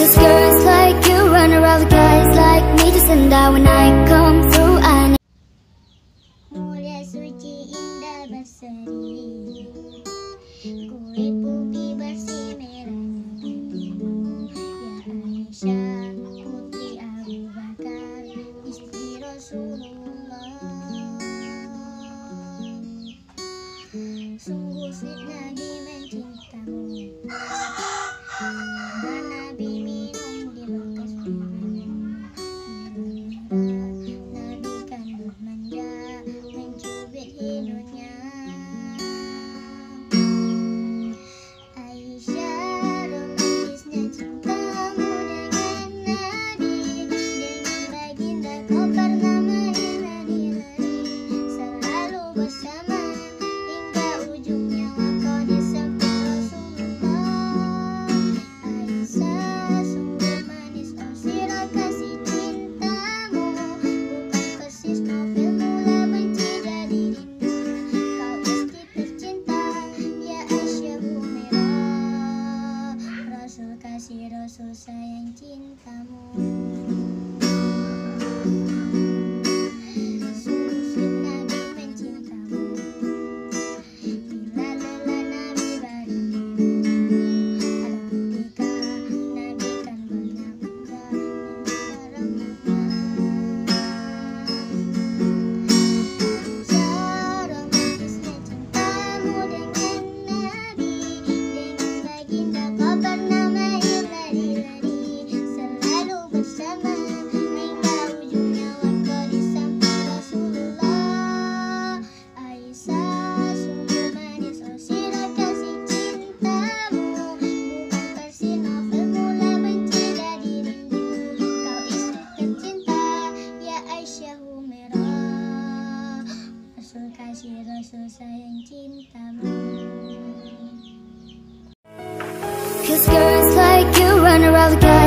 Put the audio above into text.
Cause girls like you run around with guys like me to send out when I come through. I need Mulia suci indah berseri Kulit putih bersih merahnya Ya Aisyah putri Abu Bakar Istri Rasulullah Sungguh fitnah di susah yang cintamu. Cause girls like you run around the